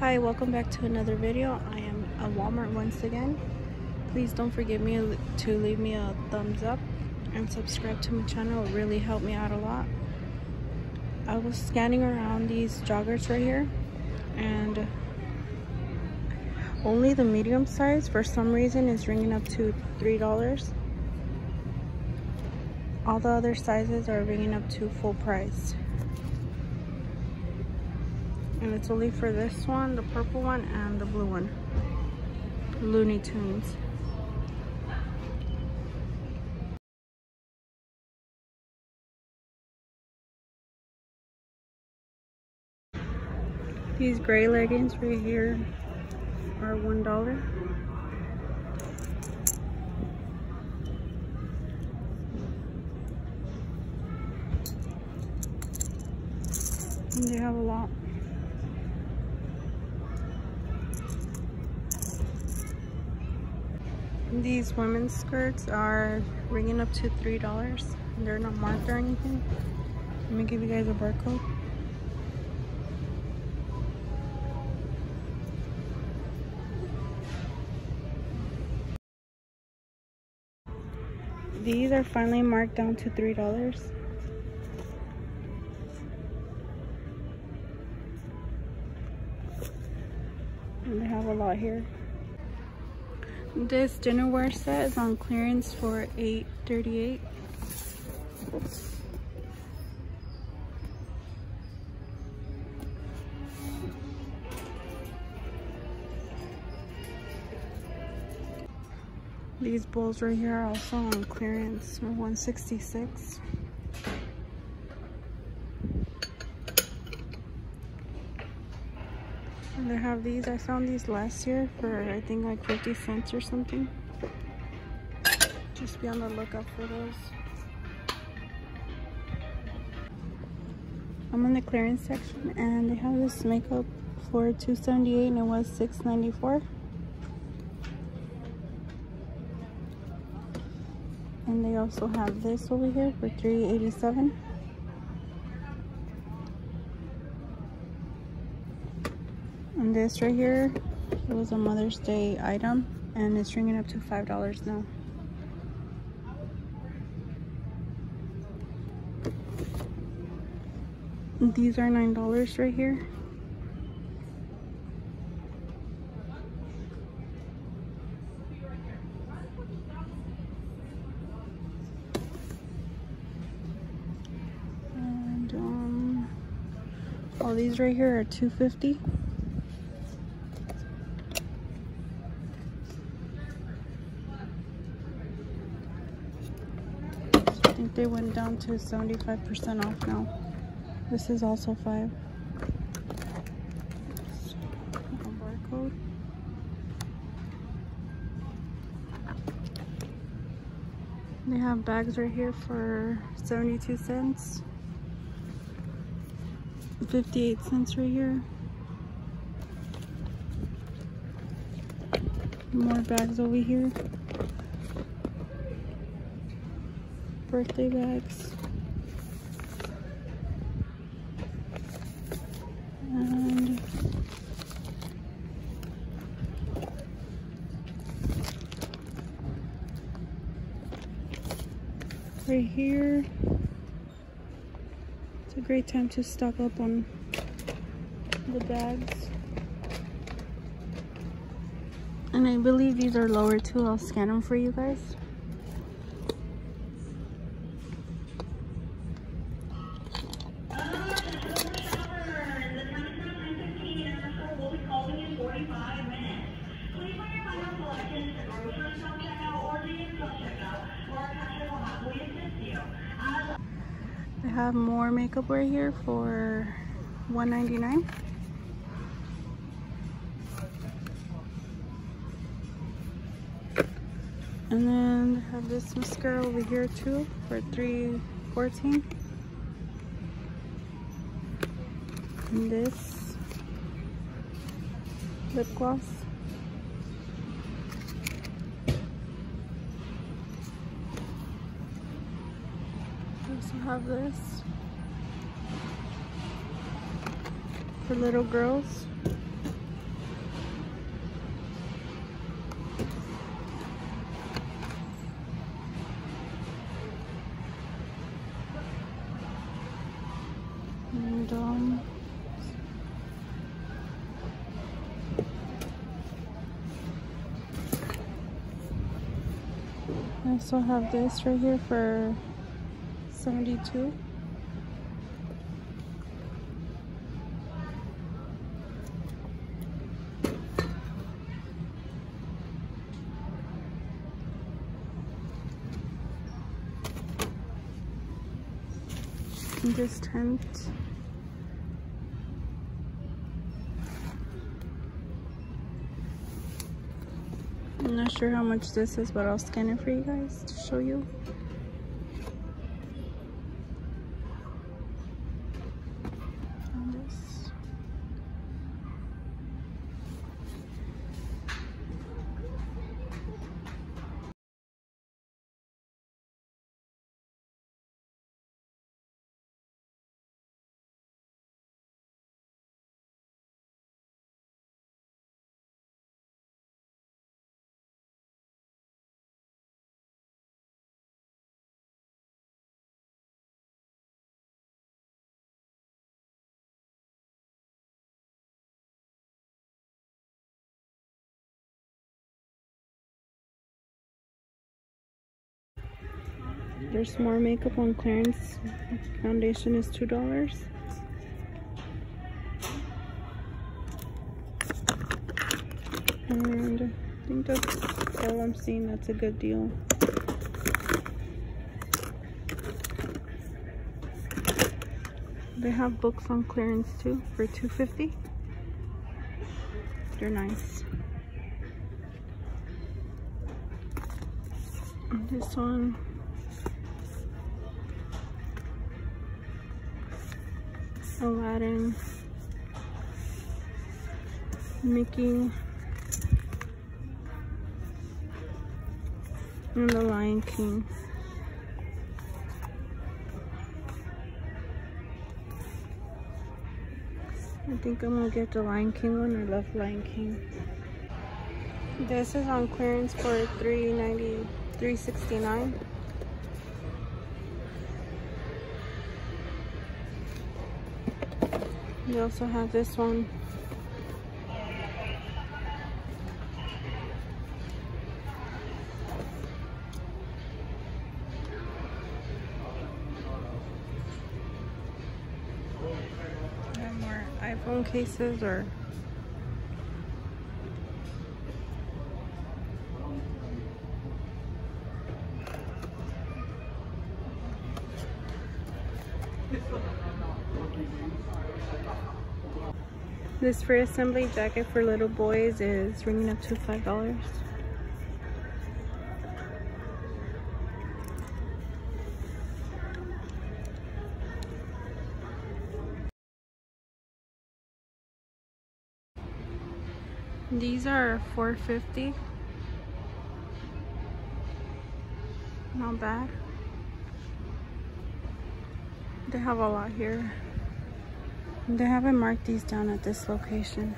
Hi, welcome back to another video. I am at Walmart once again. Please don't forget me to leave me a thumbs up and subscribe to my channel. It really helped me out a lot. I was scanning around these joggers right here and only the medium size for some reason is ringing up to $3. All the other sizes are ringing up to full price and it's only for this one the purple one and the blue one. Looney tunes. These gray leggings right here are one dollar. They have a lot These women's skirts are ringing up to $3. They're not marked or anything. Let me give you guys a barcode. These are finally marked down to $3. And they have a lot here. This dinnerware set is on clearance for $8.38. These bowls right here are also on clearance for 166 they have these. I found these last year for I think like 50 cents or something. Just be on the lookout for those. I'm in the clearance section and they have this makeup for 278 and it was 694 and they also have this over here for 387 And this right here, it was a Mother's Day item and it's ringing up to $5 now. These are $9 right here. And um, all these right here are 250 they went down to 75% off now. This is also 5. Barcode. They have bags right here for 72 cents. 58 cents right here. More bags over here. Birthday bags. And right here, it's a great time to stock up on the bags. And I believe these are lower too. I'll scan them for you guys. They have more makeup right here for $1.99. And then they have this mascara over here too for $3.14. And this lip gloss have this for little girls. And um, I still have this right here for 72 this tent. I'm not sure how much this is but I'll scan it for you guys to show you There's more makeup on clearance. Foundation is $2. And I think that's all I'm seeing. That's a good deal. They have books on clearance too for 250 They're nice. This one Aladdin, Mickey, and the Lion King. I think I'm gonna get the Lion King one. I love Lion King. This is on clearance for 390 369 We also have this one. more iPhone cases or This free assembly jacket for little boys is ringing up to $5. These are 450 Not bad. They have a lot here. They haven't marked these down at this location.